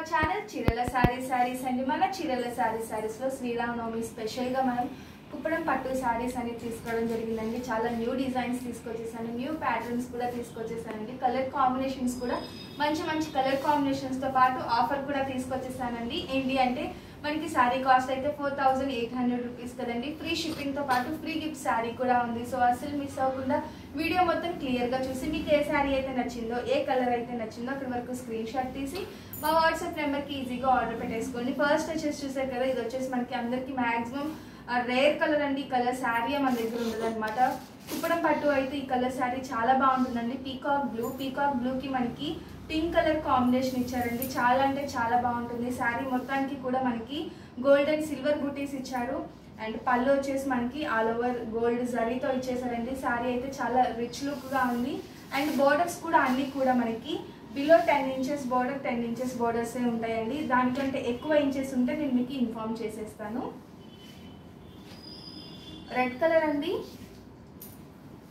Our channel చీరల శారీ శారీస్ అండి మన చీరల శారీ సారీస్లో శ్రీరామనవమి స్పెషల్గా మనం కుప్పడం పట్టు శారీస్ అనేది తీసుకోవడం జరిగిందండి చాలా న్యూ డిజైన్స్ తీసుకొచ్చేసాను న్యూ ప్యాటర్న్స్ కూడా తీసుకొచ్చేసానండి కలర్ కాంబినేషన్స్ కూడా మంచి మంచి కలర్ కాంబినేషన్స్తో పాటు ఆఫర్ కూడా తీసుకొచ్చేసానండి ఏంటి అంటే మనకి శారీ కాస్ట్ అయితే four thousand eight hundred rupees కదండి ఫ్రీ షిప్పింగ్తో పాటు ఫ్రీ గిఫ్ట్ శారీ కూడా ఉంది సో అసలు మిస్ అవ్వకుండా వీడియో మొత్తం క్లియర్గా చూసి మీకు ఏ శారీ అయితే నచ్చిందో ఏ కలర్ అయితే నచ్చిందో అక్కడ వరకు స్క్రీన్ షాట్ తీసి మా వాట్సాప్ నెంబర్కి ఈజీగా ఆర్డర్ పెట్టేసుకోండి. ఫస్ట్ వచ్చేసి చూసారు కదా ఇది వచ్చేసి మనకి అందరికి మ్యాక్సిమం రేర్ కలర్ అండి. ఈ కలర్ శారీ మన దగ్గర ఉండదన్నమాట. కుప్పడం పట్టు అయితే ఈ కలర్ శారీ చాలా బాగుంటుందండి. పీకాక్ బ్లూ పీకాక్ బ్లూకి మనకి పింక్ కలర్ కాంబినేషన్ ఇచ్చారండి. చాలా అంటే చాలా బాగుంటుంది. శారీ మొత్తానికి కూడా మనకి గోల్డ్ అండ్ సిల్వర్ బూటీస్ ఇచ్చారు. అండ్ పళ్ళు వచ్చేసి మనకి ఆల్ ఓవర్ గోల్డ్ జరీతో ఇచ్చేసారండి. శారీ అయితే చాలా రిచ్ లుక్గా ఉంది. అండ్ బోర్డర్స్ కూడా అన్నీ కూడా మనకి below ten inches border ten inches బోర్డర్సే ఉంటాయండి. దానికంటే ఎక్కువ ఇంచెస్ ఉంటే నేను మీకు ఇన్ఫార్మ్ చేసేస్తాను. రెడ్ కలర్ అండి.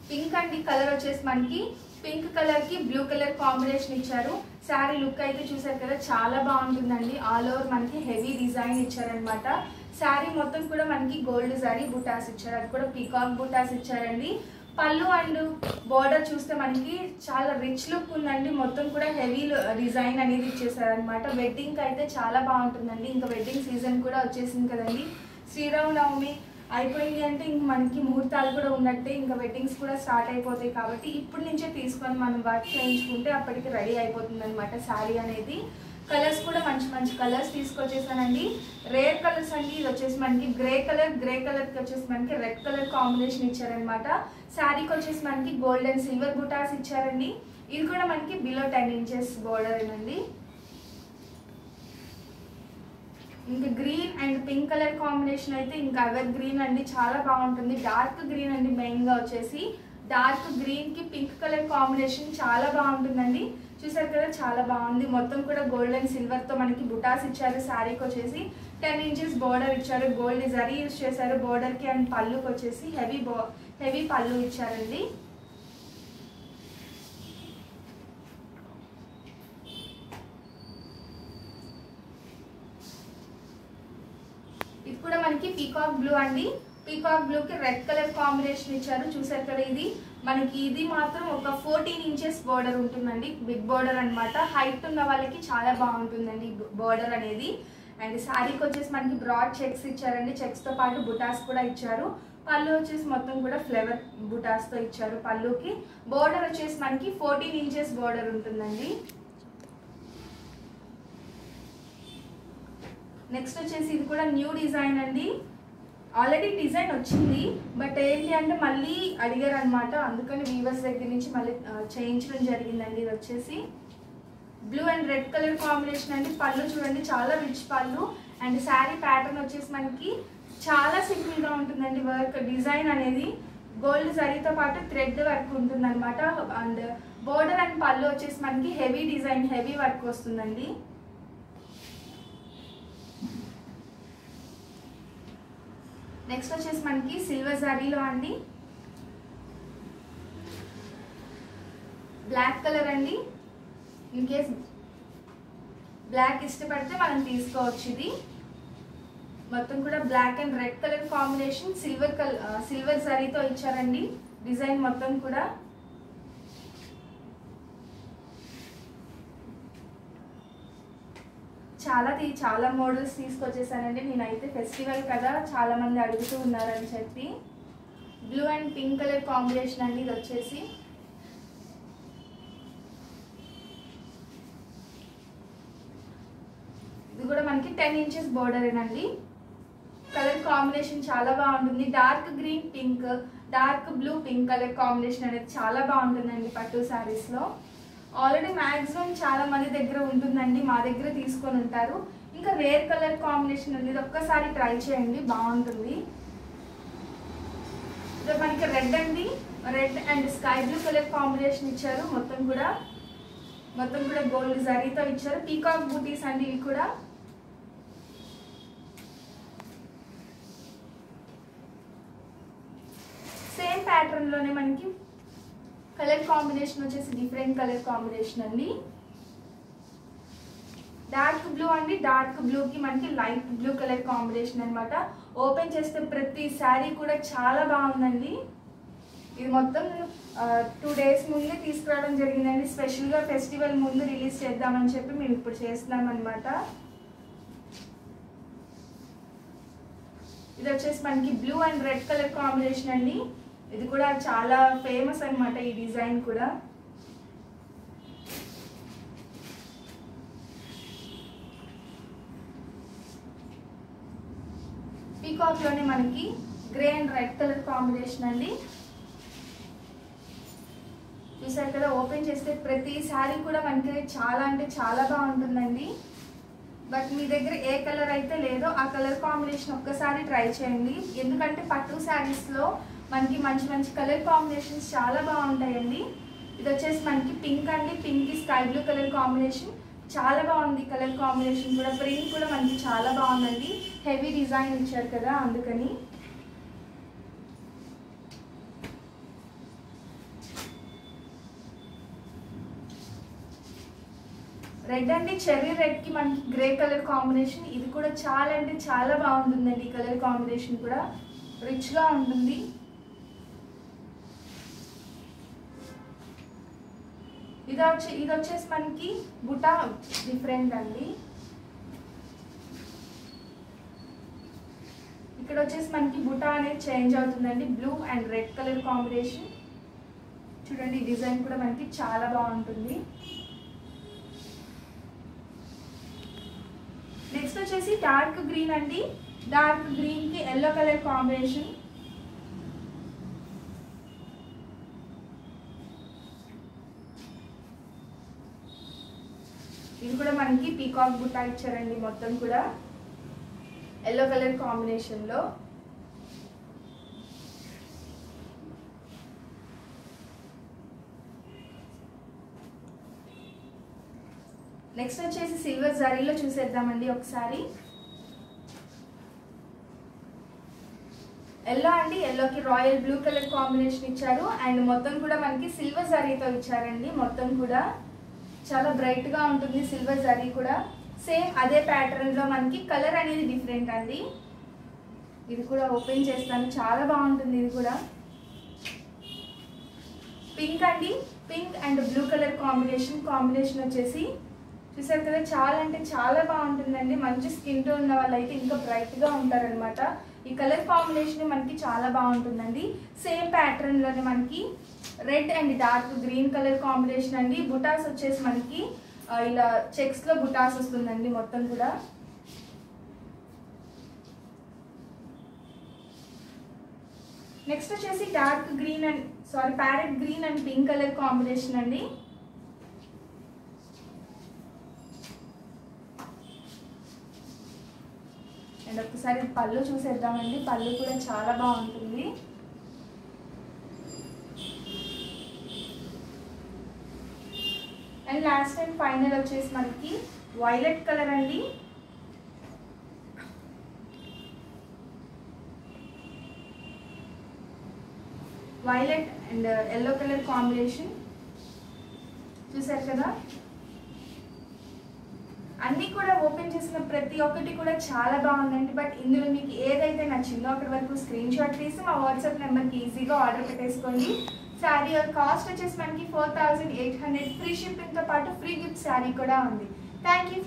పింక్ అండి. కలర్ వచ్చేసి మనకి పింక్ కలర్కి బ్లూ కలర్ కాంబినేషన్ ఇచ్చారు. శారీ లుక్ అయితే చూసారు కదా చాలా బాగుంటుందండి. ఆల్ ఓవర్ మనకి హెవీ డిజైన్ ఇచ్చారనమాట శారీ మొత్తం కూడా మనకి గోల్డ్ శారీ బుటాస్ ఇచ్చారు. అది కూడా పీకాక్ బుటాస్ ఇచ్చారండి. పళ్ళు అండ్ బోర్డర్ చూస్తే మనకి చాలా రిచ్ లుక్ ఉందండి. మొత్తం కూడా హెవీ డిజైన్ అనేది ఇచ్చేసారనమాట వెడ్డింగ్కి అయితే చాలా బాగుంటుందండి. ఇంకా వెడ్డింగ్ సీజన్ కూడా వచ్చేసింది కదండి. శ్రీరామనవమి అయిపోయింది అంటే ఇంక మనకి ముహూర్తాలు కూడా ఉన్నట్టే ఇంకా వెడ్డింగ్స్ కూడా స్టార్ట్ అయిపోతాయి కాబట్టి ఇప్పటి నుంచే తీసుకొని మనం వర్క్ చేయించుకుంటే అప్పటికి రెడీ అయిపోతుంది అనమాట శారీ అనేది. కలర్స్ కూడా మంచి మంచి కలర్స్ తీసుకొచ్చేసానండి. రేర్ కలర్స్ అండి ఇది వచ్చేసి మనకి గ్రే కలర్ గ్రే కలర్కి వచ్చేసి మనకి రెడ్ కలర్ కాంబినేషన్ ఇచ్చారనమాట శారీకి వచ్చేసి మనకి గోల్డ్ అండ్ సిల్వర్ బుటాస్ ఇచ్చారండి. ఇది కూడా మనకి బిలో టెన్ ఇంచెస్ బోర్డర్ అండి ఇంకా green and pink colour combination అయితే ఇంకా ఎవర్ గ్రీన్ అండి చాలా బాగుంటుంది. డార్క్ గ్రీన్ అండి మెయిన్గా వచ్చేసి. డార్క్ గ్రీన్కి పింక్ కలర్ కాంబినేషన్ చాలా బాగుంటుందండి. చూసారు కదా చాలా బాగుంది. మొత్తం కూడా గోల్డ్ అండ్ సిల్వర్తో మనకి బుటాస్ ఇచ్చారు శారీకి వచ్చేసి. టెన్ ఇంచెస్ బోర్డర్ ఇచ్చారు గోల్డ్ జరీ యూజ్ చేశారు బోర్డర్కి అండ్ పళ్ళుకి వచ్చేసి హెవీ బో హెవీ పళ్ళు ఇచ్చారండి. ఇది కూడా మనకి పీకాక్ బ్లూ అండి. పీకాక్ బ్లూ కి రెడ్ కలర్ కాంబినేషన్ ఇచ్చారు చూసారు కదా ఇది మనకి ఇది మాత్రం ఒక ఫోర్టీన్ ఇంచెస్ బోర్డర్ ఉంటుందండి బిగ్ బోర్డర్ అన్నమాట హైట్ ఉన్న వాళ్ళకి చాలా బాగుంటుందండి బోర్డర్ అనేది అండ్ శారీకి వచ్చేసి మనకి బ్రాడ్ చెక్స్ ఇచ్చారండి చెక్స్తో పాటు బుటాస్ కూడా ఇచ్చారు పళ్ళు వచ్చేసి మొత్తం కూడా ఫ్లేవర్ బుటాస్తో ఇచ్చారు పళ్ళుకి బోర్డర్ వచ్చేసి మనకి ఫోర్టీన్ ఇంచెస్ బోర్డర్ ఉంటుందండి నెక్స్ట్ వచ్చేసి ఇది కూడా న్యూ డిజైన్ అండి ఆల్రెడీ డిజైన్ వచ్చింది బట్ ఏంటి అంటే మళ్ళీ అడిగారు అనమాట అందుకని వీవర్స్ దగ్గర నుంచి మళ్ళీ చేయించడం జరిగిందండి. ఇది వచ్చేసి blue and red colour combination అండి. పళ్ళు చూడండి చాలా రిచ్ పళ్ళు. అండ్ శారీ ప్యాటర్న్ వచ్చేసి మనకి చాలా సింపుల్గా ఉంటుందండి వర్క్ డిజైన్ అనేది గోల్డ్ జరీతో పాటు థ్రెడ్ వర్క్ ఉంటుంది అనమాట అండ్ బోర్డర్ అండ్ పళ్ళు వచ్చేసి మనకి హెవీ డిజైన్ హెవీ వర్క్ వస్తుందండి. నెక్స్ట్ వచ్చేసి మనకి సిల్వర్ జారీలో అండి. బ్లాక్ కలర్ అండి. ఇన్ కేస్ బ్లాక్ ఇష్టపడితే మనం తీసుకోవచ్చు ఇది. మొత్తం కూడా black and red colour combination silver colour silver జరీతో ఇచ్చారండి. డిజైన్ మొత్తం కూడా చాలా తీ చాలా మోడల్స్ తీసుకొచ్చేసానండి. నేనైతే ఫెస్టివల్ కదా చాలా మంది అడుగుతూ ఉన్నారని చెప్పి. Blue and pink colour combination అండి ఇది వచ్చేసి. ఇది కూడా మనకి టెన్ ఇంచెస్ బోర్డర్ అండి కలర్ కాంబినేషన్ చాలా బాగుంటుంది. Dark green pink dark blue pink colour combination అనేది చాలా బాగుంటుందండి పట్టు శారీస్లో. లో ఆల్రెడీ మ్యాక్సిమం చాలా మంది దగ్గర ఉంటుందండి మా దగ్గర తీసుకొని ఉంటారు. ఇంకా రేర్ కలర్ కాంబినేషన్ ఉంది. ఇది ఒక్కసారి ట్రై చేయండి బాగుంటుంది. ఇది మనకి రెడ్ అండి. Red and sky blue colour combination ఇచ్చారు. మొత్తం కూడా మొత్తం కూడా గోల్డ్ జరీతో ఇచ్చారు. పీకాక్ బూటీస్ అండి ఇవి కూడా. సేమ్ ప్యాటర్న్లోనే మనకి కలర్ కాంబినేషన్ వచ్చేసి డిఫరెంట్ కలర్ కాంబినేషన్ అండి. డార్క్ బ్లూ అండి. డార్క్ బ్లూకి మనకి లైట్ బ్లూ కలర్ కాంబినేషన్ అనమాట ఓపెన్ చేస్తే ప్రతి శారీ కూడా చాలా బాగుందండి. ఇది మొత్తం టూ డేస్ ముందే తీసుకురావడం జరిగిందండి. స్పెషల్గా ఫెస్టివల్ ముందు రిలీజ్ చేద్దామని చెప్పి మేము ఇప్పుడు చేస్తున్నాం అనమాట ఇది వచ్చేసి మనకి blue and red colour combination అండి. ఇది కూడా చాలా ఫేమస్ అనమాట ఈ డిజైన్ కూడా. పీకాక్లోనే మనకి grey and red colour combination అండి. చూసారు కదా ఓపెన్ చేస్తే ప్రతి శారీ కూడా మనకి చాలా అంటే చాలా బాగుంటుందండి. బట్ మీ దగ్గర ఏ కలర్ అయితే లేదో ఆ కలర్ కాంబినేషన్ ఒక్కసారి ట్రై చేయండి. ఎందుకంటే పట్టు శారీస్లో మనకి మంచి మంచి కలర్ కాంబినేషన్స్ చాలా బాగుంటాయండి. ఇది వచ్చేసి మనకి పింక్ అండి. Pink sky blue colour combination. చాలా బాగుంది కలర్ కాంబినేషన్ కూడా. ప్రింట్ కూడా మనకి చాలా బాగుందండి. హెవీ డిజైన్ ఇచ్చారు కదా అందుకని. రెడ్ అండి. చెర్రీ రెడ్కి మనకి గ్రే కలర్ కాంబినేషన్. ఇది కూడా చాలా అంటే చాలా బాగుంటుందండి ఈ కలర్ కాంబినేషన్ కూడా. రిచ్గా ఉంటుంది. ఇది వచ్చి ఇది వచ్చేసి మనకి బుటా డిఫరెంట్ అండి. ఇక్కడ వచ్చేసి మనకి బుటా అనేది చేంజ్ అవుతుందండి. Blue and red colour combination. చూడండి ఈ డిజైన్ కూడా మనకి చాలా బాగుంటుంది. నెక్స్ట్ వచ్చేసి డార్క్ గ్రీన్ అండి. డార్క్ గ్రీన్కి ఎల్లో కలర్ కాంబినేషన్. కూడా మనకి పీకాక్ బుట్ట ఇచ్చారండి మొత్తం కూడా. ఎల్లో కలర్ కాంబినేషన్లో. నెక్స్ట్ వచ్చేసి సిల్వర్ జరీలో చూసేద్దామండి ఒకసారి. ఎల్లో అండి ఎల్లోకి రాయల్ బ్లూ కలర్ కాంబినేషన్ ఇచ్చారు. అండ్ మొత్తం కూడా మనకి సిల్వర్ జరీతో ఇచ్చారండి మొత్తం కూడా. చాలా బ్రైట్గా ఉంటుంది సిల్వర్ జరీ కూడా. సేమ్ అదే ప్యాటర్న్లో మనకి కలర్ అనేది డిఫరెంట్ అండి. ఇది కూడా ఓపెన్ చేస్తాను. చాలా బాగుంటుంది ఇది కూడా. పింక్ అండి. Pink and blue colour combination combination వచ్చేసి చూసారు కదా చాలా అంటే చాలా బాగుంటుందండి. మంచి స్కిన్ టోన్ ఉన్న వాళ్ళైతే ఇంకా బ్రైట్గా ఉంటారనమాట ఈ కలర్ కాంబినేషన్ మనకి చాలా బాగుంటుందండి. సేమ్ ప్యాటర్న్లోనే మనకి red and dark green colour combination అండి. బుటాస్ వచ్చేసి మనకి ఇలా చెక్స్లో బుటాస్ వస్తుందండి మొత్తం కూడా. నెక్స్ట్ వచ్చేసి dark green and sorry parrot green and pink colour combination అండి. అండ్ ఒకసారి పళ్ళు చూసేద్దామండి. పళ్ళు కూడా చాలా బాగుంటుంది. అండ్ లాస్ట్ అండ్ ఫైనల్ వచ్చేసి మనకి వైలెట్ కలర్ అండి. Violet and yellow colour combination. చూసారు కదా? అన్నీ కూడా ఓపెన్ చేసిన ప్రతి ఒక్కటి కూడా చాలా బాగుందండి. బట్ ఇందులో మీకు ఏదైతే నచ్చిందో అక్కడి వరకు స్క్రీన్ షాట్ తీసి మా వాట్సాప్ నెంబర్కి ఈజీగా ఆర్డర్ పెట్టేసుకోండి. శారీ కాస్ట్ వచ్చేసి మనకి four thousand eight hundred free షిప్పింగ్తో పాటు ఫ్రీ గిఫ్ట్ శారీ కూడా ఉంది. Thank you